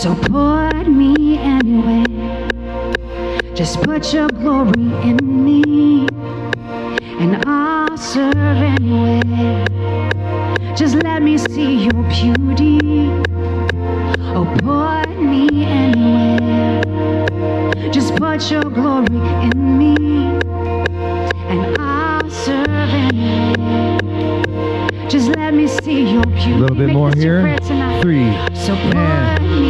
So put me anyway. Just put your glory in me, and I'll serve anyway. Just let me see your beauty. Oh, put me anywhere. Just put your glory in me, and I'll serve anywhere. Just let me see your beauty. A little bit Make more here. Three. So and. me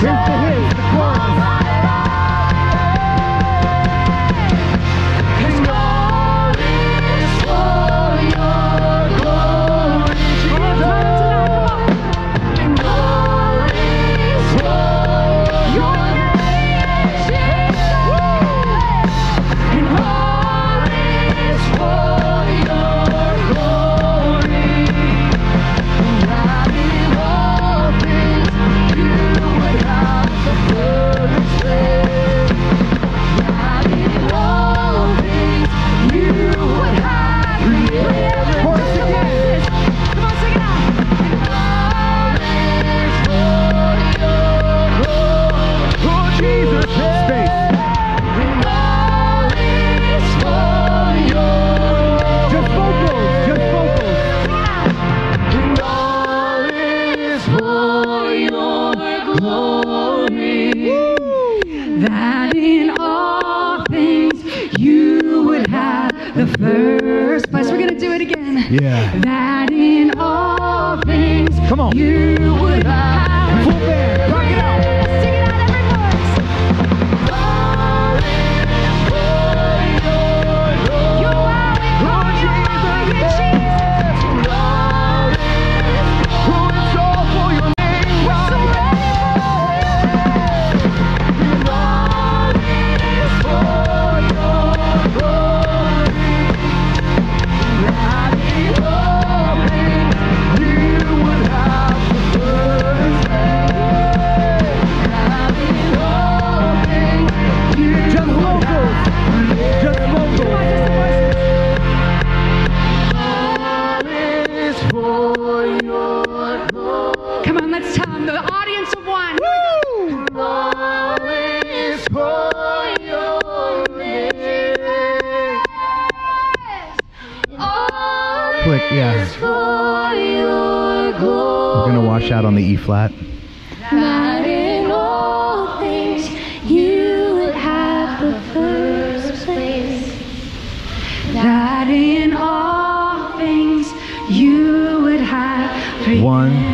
Here's the first place. We're going to do it again. Yeah. That in all things. Come on. You would have. Full band. Rock it out. Come on, let's tell them the audience of one. Quick, yeah. We're gonna wash out on the E flat. That in all things you would have the first place. That in one.